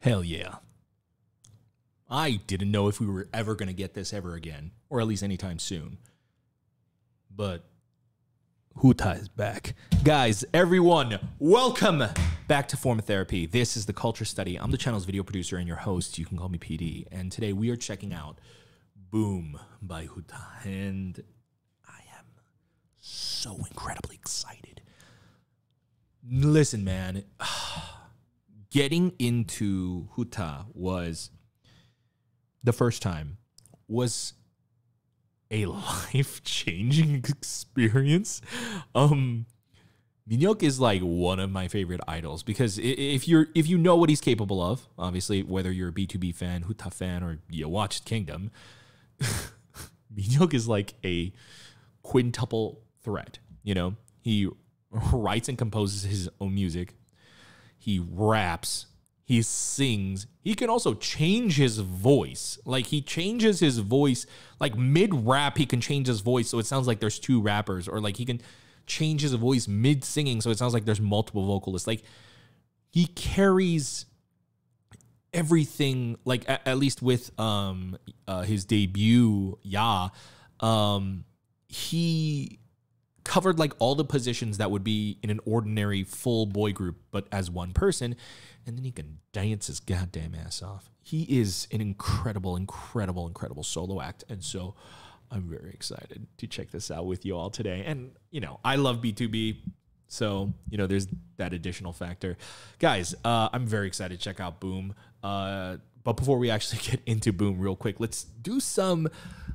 Hell yeah. I didn't know if we were ever going to get this ever again, or at least anytime soon. But Huta is back. Guys, everyone, welcome back to Form Therapy. This is the Kulture Study. I'm the channel's video producer and your host. You can call me PD. And today we are checking out Boom by Huta. And I am so incredibly excited. Listen, man, getting into Huta was the first time was a life changing experience. Um, Minhyuk is like one of my favorite idols because if you're if you know what he's capable of, obviously whether you're a BTOB fan, Huta fan, or you watched Kingdom, Minhyuk is like a quintuple threat. You know, he writes and composes his own music. He raps. He sings. He can also change his voice. Like he changes his voice. Like mid rap, he can change his voice so it sounds like there's two rappers, or like he can change his voice mid singing so it sounds like there's multiple vocalists. Like he carries everything like at, at least with um uh, his debut yeah um he covered like all the positions that would be in an ordinary full boy group but as one person and then he can dance his goddamn ass off he is an incredible incredible incredible solo act and so i'm very excited to check this out with you all today and you know i love BTOB so, you know, there's that additional factor. Guys, uh, I'm very excited to check out Boom. Uh, but before we actually get into Boom real quick, let's do some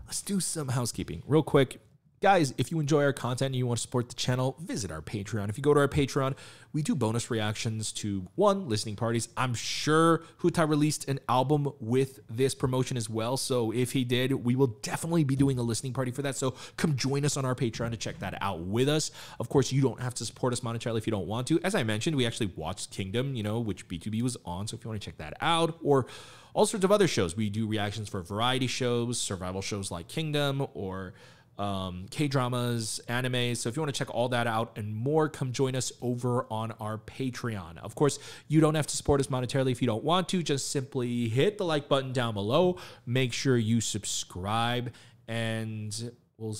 let's do some housekeeping real quick. Guys, if you enjoy our content and you want to support the channel, visit our Patreon. If you go to our Patreon, we do bonus reactions to one, listening parties. I'm sure Huta released an album with this promotion as well. So if he did, we will definitely be doing a listening party for that. So come join us on our Patreon to check that out with us. Of course, you don't have to support us monetarily if you don't want to. As I mentioned, we actually watched Kingdom, you know, which BTOB was on. So if you want to check that out, or all sorts of other shows, we do reactions for variety shows, survival shows like Kingdom, or um, K dramas, anime. So if you want to check all that out and more, come join us over on our Patreon. Of course, you don't have to support us monetarily if you don't want to. Just simply hit the like button down below. Make sure you subscribe, and we'll.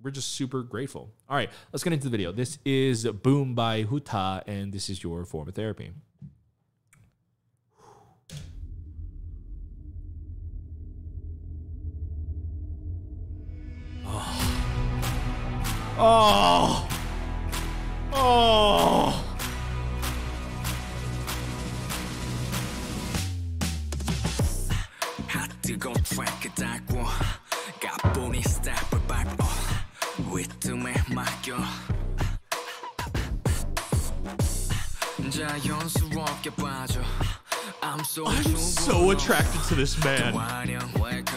We're just super grateful. All right, let's get into the video. This is Boom by Huta, and this is your form of therapy. Oh. Oh. 뜨거운 트랙을 달고 가뿐히 스텝을 밟고 리듬에 맡겨 자연스럽게 빠져 I'm so, I'm so attracted to this man 환영 welcome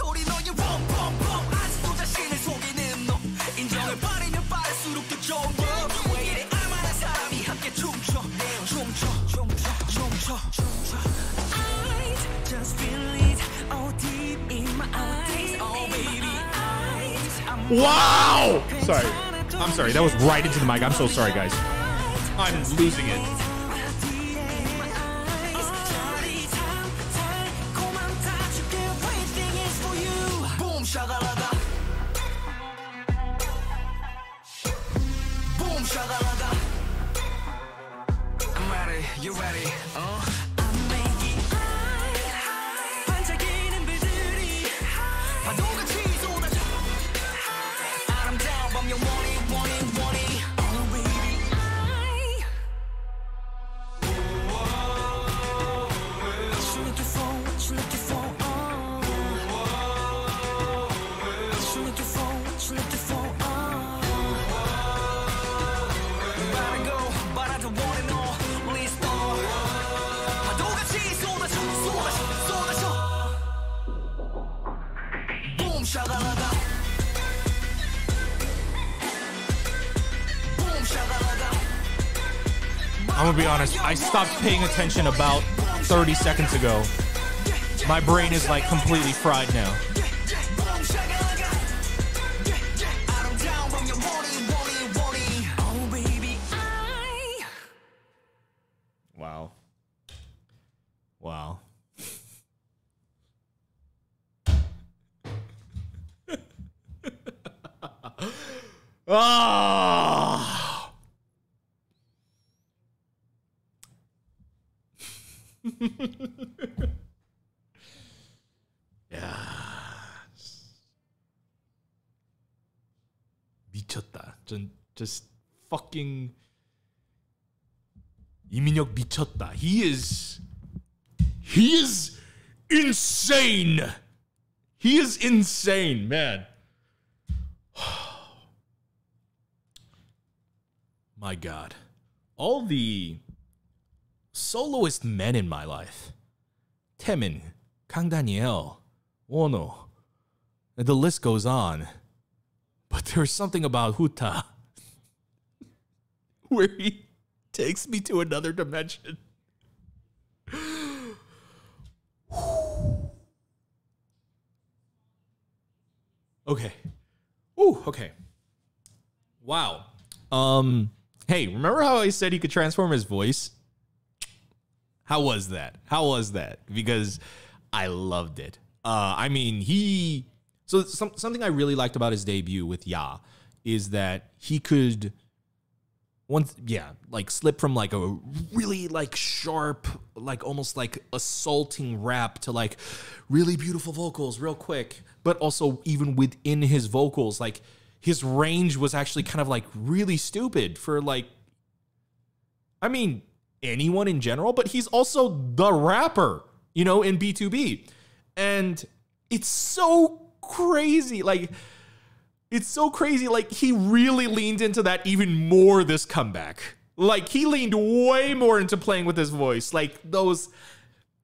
소리 너의 pompompom 아직도 자신을 속이는 너 인정을 빠르면 빠를수록 더 좋은 너. 왜 이래 알만한 사람이 함께 춤춰 춤춰 춤춰 춤춰 춤춰 I just feel it all deep in my eyes Oh baby eyes I'm Wow! Sorry. I'm sorry. That was right into the mic. I'm so sorry, guys. I'm losing it. Gonna be honest. I stopped paying attention about 30 seconds ago. My brain is like completely fried now. 야. 미쳤다. 전 just fucking 이민혁 미쳤다. He is he is insane. He is insane, man. my god. All the soloist men in my life. Taemin, Kang Daniel, Wonho. And the list goes on. But there's something about Huta where he takes me to another dimension. okay. Ooh, okay. Wow. Um hey, remember how I said he could transform his voice? How was that? How was that? Because I loved it. Uh I mean, he so some, something I really liked about his debut with Ya is that he could once yeah like slip from like a really like sharp like almost like assaulting rap to like really beautiful vocals real quick but also even within his vocals like his range was actually kind of like really stupid for like i mean anyone in general but he's also the rapper you know in BTOB and it's so crazy like it's so crazy. Like he really leaned into that even more this comeback. Like he leaned way more into playing with his voice. Like those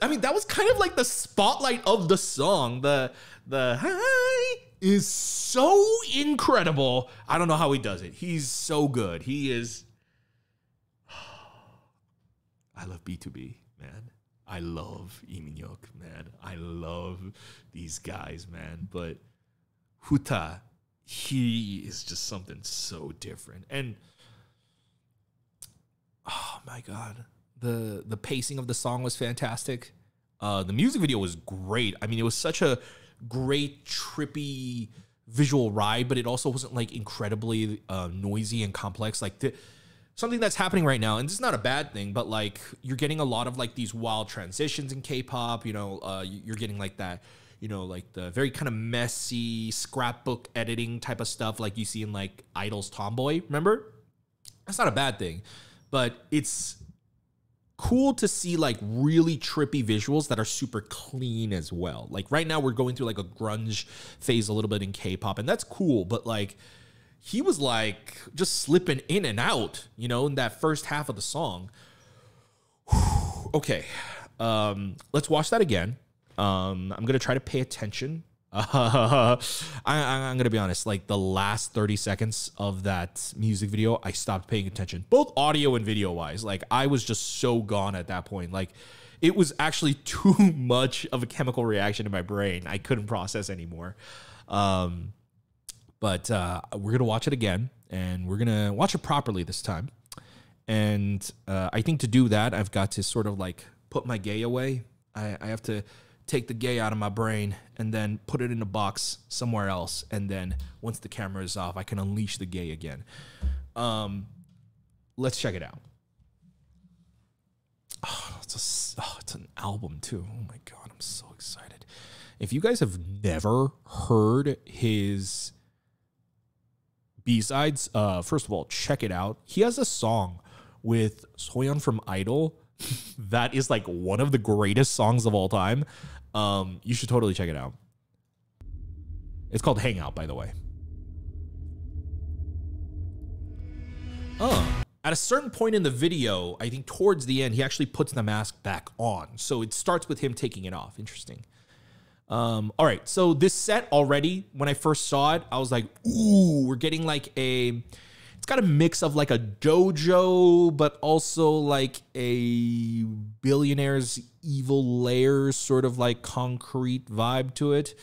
I mean, that was kind of like the spotlight of the song. The the hi is so incredible. I don't know how he does it. He's so good. He is I love BTOB, man. I love Lee Minhyuk, man. I love these guys, man. But Huta, he is just something so different. And oh my god, the the pacing of the song was fantastic. Uh, the music video was great. I mean, it was such a great trippy visual ride, but it also wasn't like incredibly uh, noisy and complex. Like the, something that's happening right now, and this is not a bad thing, but like you're getting a lot of like these wild transitions in K-pop. You know, uh, you're getting like that you know, like the very kind of messy scrapbook editing type of stuff like you see in like (G)I-DLE's Tomboy, remember? That's not a bad thing, but it's cool to see like really trippy visuals that are super clean as well. Like right now we're going through like a grunge phase a little bit in K-pop and that's cool, but like he was like just slipping in and out, you know, in that first half of the song. okay. Um let's watch that again. Um, I'm gonna try to pay attention. Uh, I, I'm gonna be honest. Like the last 30 seconds of that music video, I stopped paying attention, both audio and video wise. Like I was just so gone at that point. Like it was actually too much of a chemical reaction in my brain. I couldn't process anymore. Um, but uh, we're gonna watch it again, and we're gonna watch it properly this time. And uh, I think to do that, I've got to sort of like put my gay away. I, I have to take the gay out of my brain and then put it in a box somewhere else. And then once the camera is off, I can unleash the gay again. Um, let's check it out. oh, it's, a oh, it's an album too. Oh my god, I'm so excited. If you guys have never heard his B-sides, uh, first of all, check it out. He has a song with Soyeon from (G)I-DLE that is like one of the greatest songs of all time. Um, you should totally check it out. It's called Hangout, by the way. Uh, at a certain point in the video, I think towards the end, he actually puts the mask back on. So it starts with him taking it off. Interesting. Um, all right, so this set already, when I first saw it, I was like, ooh, we're getting like a it's got a mix of like a dojo, but also like a billionaire's evil lair sort of like concrete vibe to it.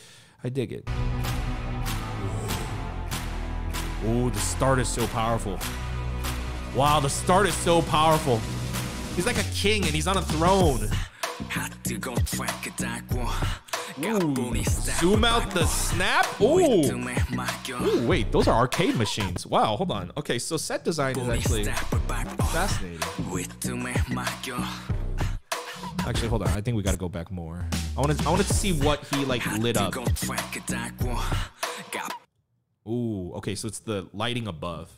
I dig it. Oh, the start is so powerful. Wow, the start is so powerful. He's like a king and he's on a throne. Ooh, zoom out the snap. Ooh. Ooh, wait, those are arcade machines. Wow, hold on. Okay, so set design is actually fascinating. Actually, hold on. I think we gotta go back more. I wanted, I wanted to see what he like lit up. Ooh, okay, so it's the lighting above.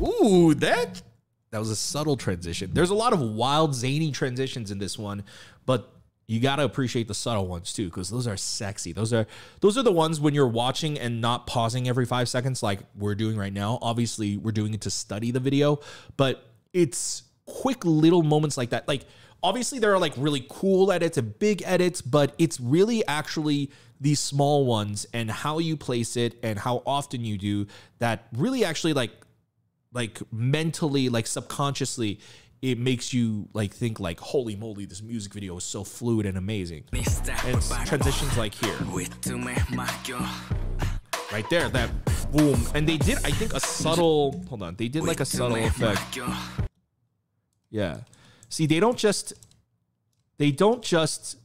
Ooh, that that was a subtle transition. There's a lot of wild, zany transitions in this one, but you got to appreciate the subtle ones too because those are sexy. Those are those are the ones when you're watching and not pausing every five seconds like we're doing right now. Obviously we're doing it to study the video but it's quick little moments like that. Like obviously there are like really cool edits and big edits but it's really actually these small ones and how you place it and how often you do that really actually like like mentally like subconsciously it makes you like think like holy moly this music video is so fluid and amazing. And transitions like here. right there that boom. And they did i think a subtle hold on they did like a subtle effect. yeah. See they don't just they don't just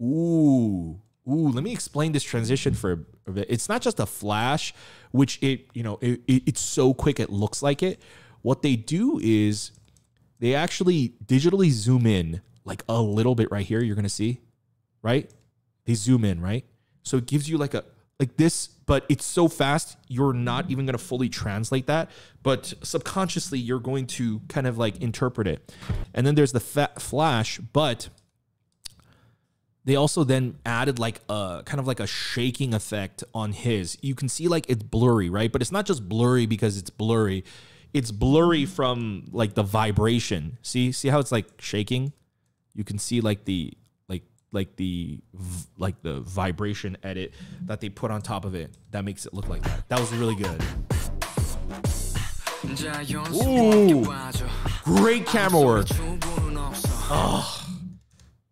ooh ooh let me explain this transition for a bit. It's not just a flash which it you know it, it, it's so quick it looks like it. What they do is they actually digitally zoom in like a little bit right here. You're gonna see right? They zoom in right? So it gives you like a like this but it's so fast you're not even going to fully translate that but subconsciously you're going to kind of like interpret it. And then there's the flash but they also then added like a kind of like a shaking effect on his. You can see like it's blurry right? But it's not just blurry because it's blurry. It's blurry from like the vibration. See see how it's like shaking? You can see like the like like the like the vibration edit that they put on top of it. That makes it look like that. That was really good. Ooh, great camera work. Oh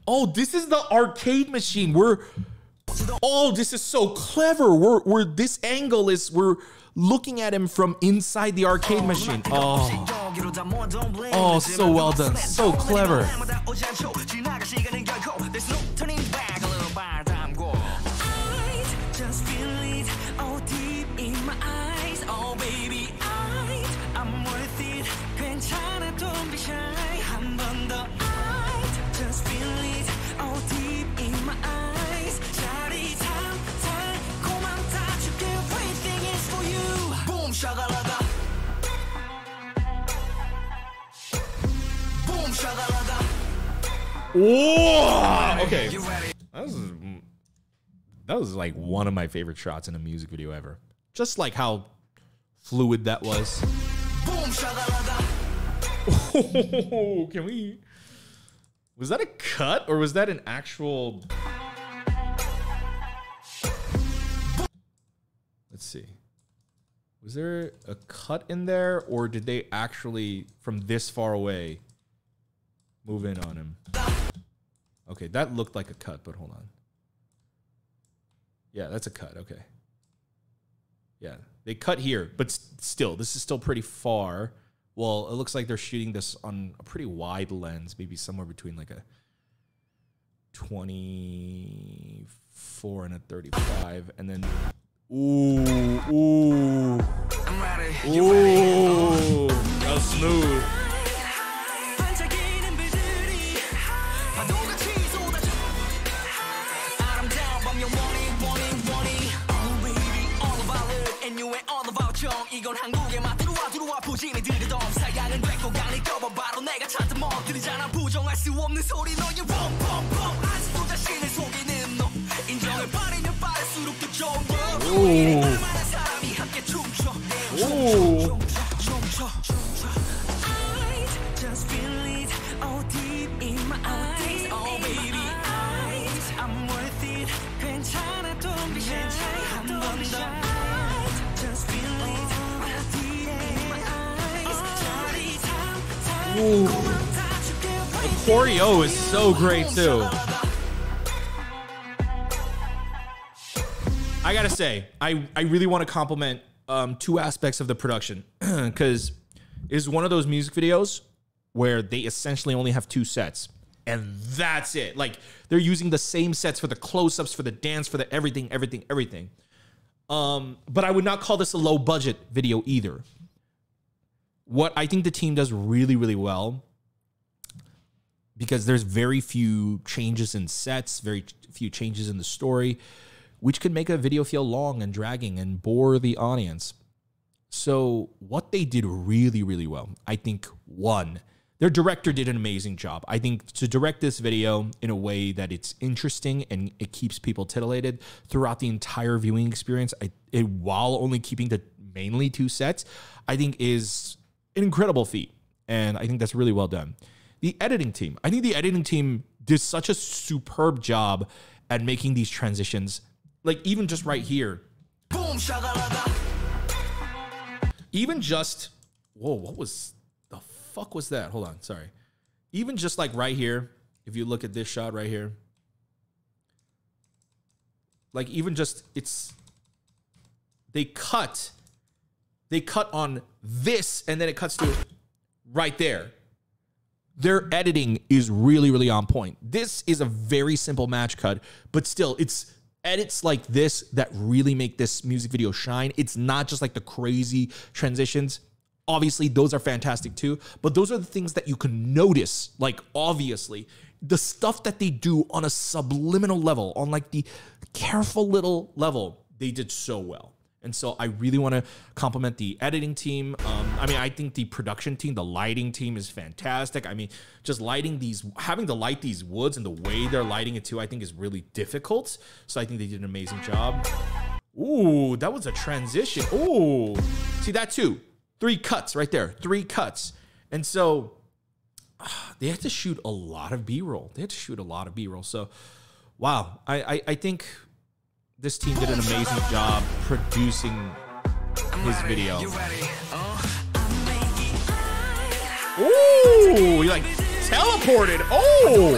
얘도 Oh, this is the arcade machine. We're Oh, this is so clever. We're we're this angle is we're looking at him from inside the arcade machine. Oh. Oh, so well done. So clever. Just feel it all deep in my eyes. Oh baby, I I'm worth it. 괜찮아, don't be shy. Whoa! Okay. That was that was like one of my favorite shots in a music video ever. Just like how fluid that was. Boom. Oh, can we? Was that a cut or was that an actual? Let's see. Was there a cut in there, or did they actually, from this far away, move in on him? Okay, that looked like a cut, but hold on. Yeah, that's a cut. Okay. Yeah, they cut here, but still, this is still pretty far. Well, it looks like they're shooting this on a pretty wide lens, maybe somewhere between like a 24 and a 35, and then ooh, ooh, I'm ready. ooh, that was smooth. 정 이건 한국의 맛 들어와 들어와. 부짐이 들이던 사양은 됐고 강이 떠봐 바로 내가 찾던 멋들이잖아. 부정할 수 없는 소리 너의 rumrumrum 아직도 자신을 속이는 너. 인정을 바르면 바를수록 더 좋은 너 얼마나 사람이 함께 춤춰. 춤춰 Choreo is so great too. I gotta say, I, I really want to compliment um, two aspects of the production because it's one of those music videos where they essentially only have two sets and that's it. Like they're using the same sets for the close-ups, for the dance, for the everything, everything, everything. Um, but I would not call this a low budget video either. What I think the team does really, really well because there's very few changes in sets, very few changes in the story, which could make a video feel long and dragging and bore the audience. So, what they did really, really well, I think one, their director did an amazing job. I think to direct this video in a way that it's interesting and it keeps people titillated throughout the entire viewing experience, I, it, while only keeping the mainly two sets, I think is an incredible feat. And I think that's really well done. The editing team, I think the editing team did such a superb job at making these transitions. Like, even just right here, boom even just whoa what was the fuck was that? Hold on sorry. Even just like right here if you look at this shot right here. Like even just it's they cut they cut on this and then it cuts to right there their editing is really really on point. This is a very simple match cut but still it's edits like this that really make this music video shine. It's not just like the crazy transitions. Obviously those are fantastic too but those are the things that you can notice like obviously the stuff that they do on a subliminal level on like the careful little level they did so well and so I really want to compliment the editing team. Um, I mean, I think the production team, the lighting team is fantastic. I mean, just lighting these, having to light these woods and the way they're lighting it too, I think is really difficult. So I think they did an amazing job. Ooh, that was a transition. Ooh, see that too. Three cuts right there. Three cuts. And so ah, they had to shoot a lot of B roll. They had to shoot a lot of B roll. So, wow, I, I, I think this team did an amazing job producing his video. Ooh, he like teleported. Oh!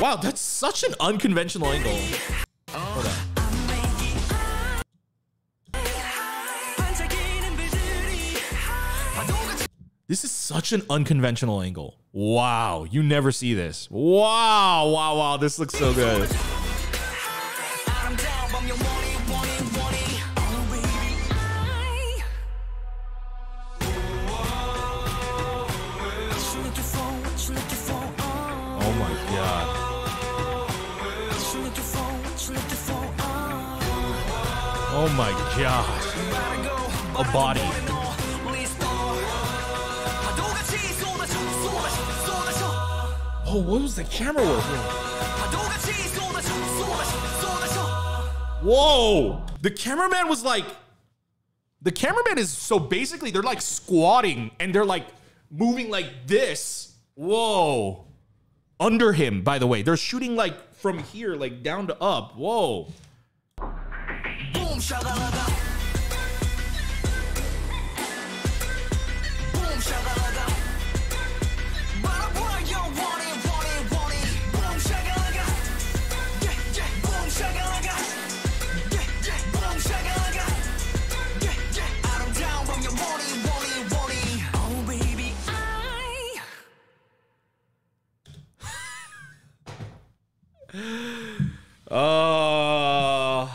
Wow, that's such an unconventional angle. Hold on. This is such an unconventional angle. Wow, you never see this. Wow, wow, wow, this looks so good. Oh my god. Oh A body. Oh, what was the camera work Whoa! The cameraman was like, the cameraman is so basically they're like squatting and they're like moving like this. Whoa! Under him, by the way, they're shooting like from here, like down to up. Whoa! Boom. Boom. Uh,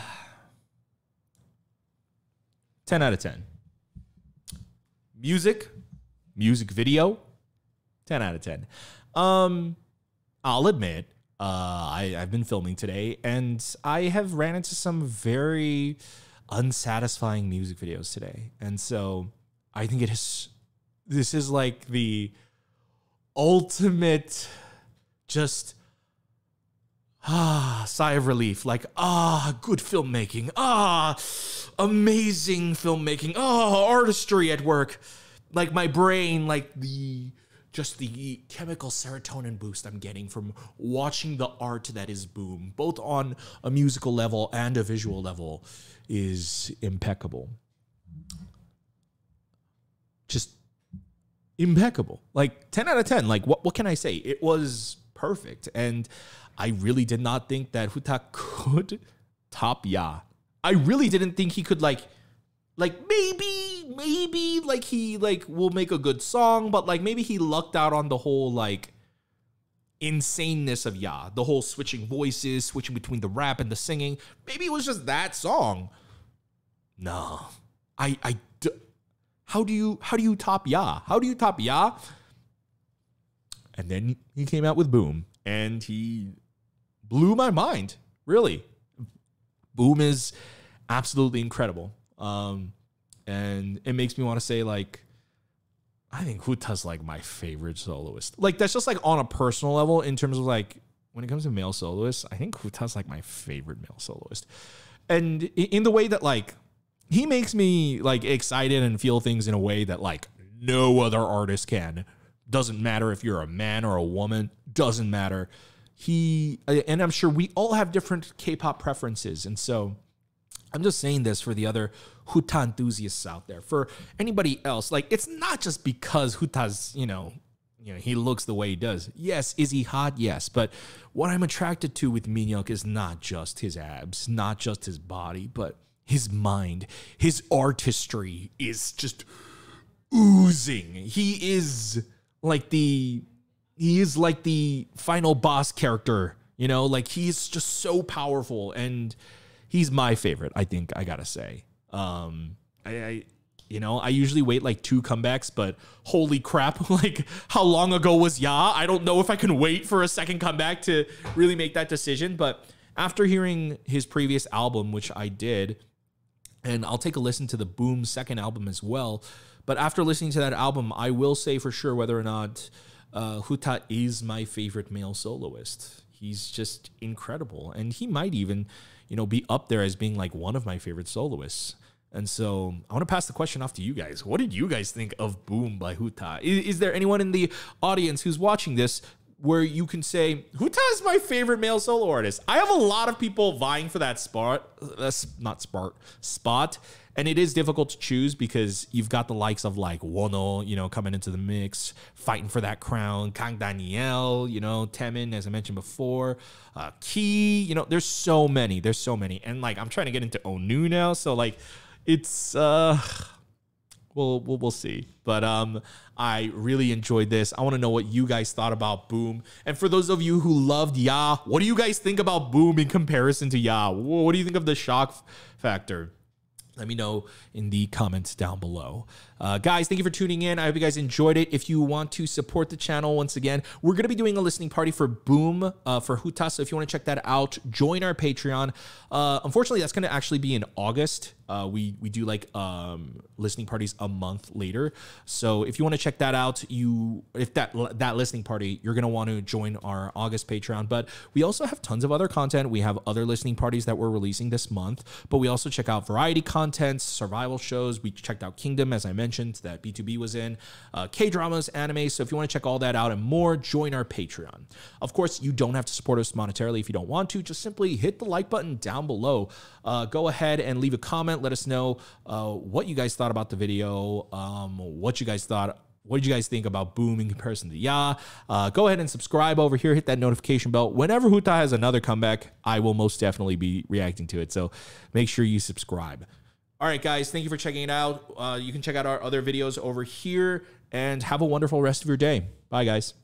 10 out of 10. Music, music video, 10 out of 10. Um, I'll admit, uh, I, I've been filming today and I have ran into some very unsatisfying music videos today. And so I think it is, this is like the ultimate just ah sigh of relief like ah good filmmaking ah amazing filmmaking ah artistry at work like my brain like the just the chemical serotonin boost i'm getting from watching the art that is boom both on a musical level and a visual level is impeccable just impeccable. Like 10 out of 10. Like what what can I say? It was perfect. And I really did not think that Huta could top Ya. I really didn't think he could like like maybe maybe like he like will make a good song, but like maybe he lucked out on the whole like insaneness of Ya, the whole switching voices, switching between the rap and the singing. Maybe it was just that song. No. I I d- how do you how do you top Ya? How do you top Ya? And then he came out with Boom and he blew my mind. Really. Boom is absolutely incredible. Um and it makes me want to say like I think Huta's like my favorite soloist. Like that's just like on a personal level in terms of like when it comes to male soloists, I think Huta's like my favorite male soloist. And in the way that like he makes me like excited and feel things in a way that like no other artist can. Doesn't matter if you're a man or a woman, doesn't matter. He uh, and I'm sure we all have different K-pop preferences and so I'm just saying this for the other Huta enthusiasts out there. For anybody else, like it's not just because Huta's, you know, you know, he looks the way he does. Yes, is he hot? Yes, but what I'm attracted to with Minhyuk is not just his abs, not just his body, but his mind. His artistry is just oozing. He is like the he is like the final boss character, you know, like he's just so powerful and he's my favorite, I think I gotta say. Um I, I you know, I usually wait like two comebacks, but holy crap, like how long ago was Ya? I don't know if I can wait for a second comeback to really make that decision. But after hearing his previous album, which I did, and I'll take a listen to the Boom second album as well. But after listening to that album, I will say for sure whether or not uh, Huta is my favorite male soloist. He's just incredible, and he might even, you know, be up there as being like one of my favorite soloists. And so I want to pass the question off to you guys. What did you guys think of Boom by Huta? Is, is there anyone in the audience who's watching this where you can say Huta is my favorite male solo artist? I have a lot of people vying for that spot. That's not spot spot, and it is difficult to choose because you've got the likes of like Wonho, you know, coming into the mix, fighting for that crown. Kang Daniel, you know, Taemin, as I mentioned before, uh, Key. You know, there's so many. There's so many, and like I'm trying to get into Onew now, so like it's uh we'll, we'll we'll see. But um, I really enjoyed this. I want to know what you guys thought about Boom. And for those of you who loved Ya, what do you guys think about Boom in comparison to Ya? What do you think of the shock factor? Let me know in the comments down below. Uh, guys, thank you for tuning in. I hope you guys enjoyed it. If you want to support the channel once again, we're going to be doing a listening party for Boom uh, for Huta. So if you want to check that out, join our Patreon. Uh, unfortunately, that's going to actually be in August. Uh, we we do like um, listening parties a month later. So if you want to check that out, you if that that listening party, you're gonna want to join our August Patreon. But we also have tons of other content. We have other listening parties that we're releasing this month. But we also check out variety content, survival shows. We checked out Kingdom, as I mentioned, that BTOB was in, uh, K dramas, anime. So if you want to check all that out and more, join our Patreon. Of course, you don't have to support us monetarily if you don't want to. Just simply hit the like button down below. Uh, go ahead and leave a comment. Let us know uh, what you guys thought about the video, um, what you guys thought. What did you guys think about Boom in comparison to Ya? Uh, go ahead and subscribe over here. Hit that notification bell. Whenever Huta has another comeback, I will most definitely be reacting to it. So make sure you subscribe. All right, guys, thank you for checking it out. Uh, you can check out our other videos over here and have a wonderful rest of your day. Bye, guys.